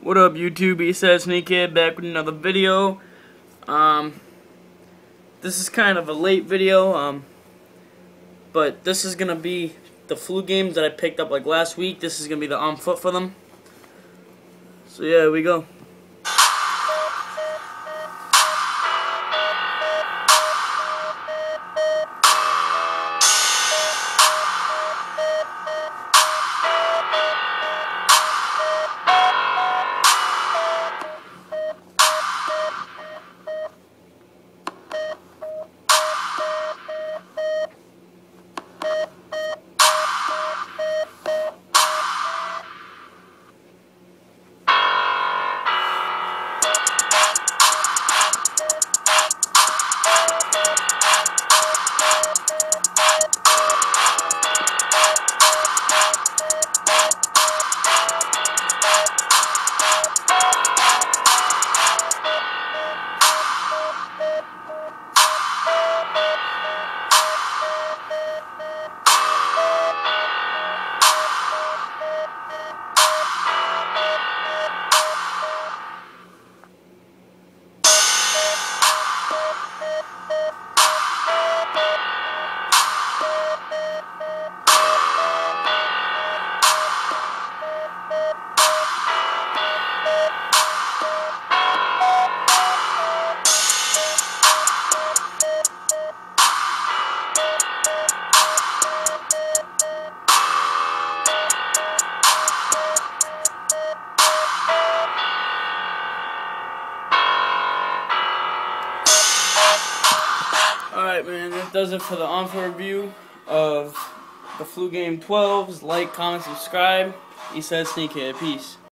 What up YouTube, East Side Sneakhead back with another video. Um, this is kind of a late video, um, but this is gonna be the flu games that I picked up like last week. This is gonna be the on foot for them. So yeah, we go. Alright, man, that does it for the on foot review of the flu game 12s. Like, comment, subscribe. East Side Sneakhead. Peace.